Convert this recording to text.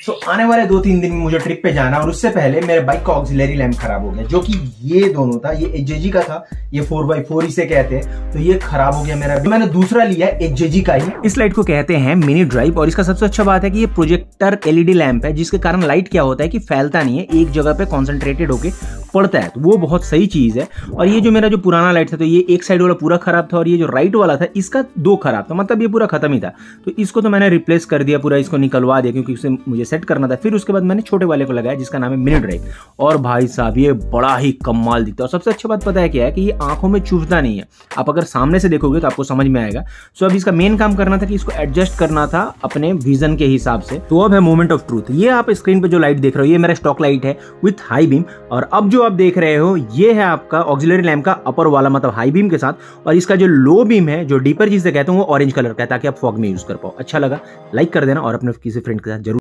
सो आने वाले दो तीन दिन में मुझे ट्रिप पे जाना और उससे पहले मेरे बाइक का ऑक्सिलरी लैम्प खराब हो गया, जो कि ये दोनों था, ये एच का था, ये फोर बाई फोर इसे कहते हैं। तो ये खराब हो गया मेरा। मैंने दूसरा लिया एच का ही। इस लाइट को कहते हैं मिनी ड्राइव और इसका सबसे अच्छा बात है कि ये प्रोजेक्टर एलईडी लैम्प है, जिसके कारण लाइट क्या होता है कि फैलता नहीं है, एक जगह पे कॉन्सेंट्रेटेड होकर पड़ता है तो वो बहुत सही चीज़ है। और ये जो मेरा जो पुराना लाइट था तो ये एक साइड वाला पूरा खराब था और ये जो राइट वाला था, इसका दो खराब था। मतलब ये पूरा खत्म ही था। तो इसको तो मैंने रिप्लेस कर दिया पूरा, इसको निकलवा दिया क्योंकि उसे मुझे सेट करना था। फिर उसके बाद मैंने छोटे वाले को लगाया, जिसका नाम है मिनी ड्राइव और भाई साहब, ये बड़ा ही कमाल दिखता है। और सबसे अच्छा बात पता है क्या है कि ये आँखों में चुभता नहीं है। आप अगर सामने से देखोगे तो आपको समझ में आएगा। सो अब इसका मेन काम करना था कि इसको एडजस्ट करना था अपने विजन के हिसाब से। तो अब है मोमेंट ऑफ़ ट्रूथ ये आप स्क्रीन पर जो लाइट देख रहे हो, ये मेरा स्टॉक लाइट है विथ हाई बीम और अब आप देख रहे हो, ये है आपका ऑक्सिलरी लैम्प का अपर वाला मतलब हाई बीम के साथ, और इसका जो लो बीम है, जो डीपर जिसे कहते हैं, वो ऑरेंज कलर का है, ताकि आप फॉग में यूज़ कर पाओ। अच्छा लगा लाइक कर देना और अपने किसी फ्रेंड के साथ ज़रूर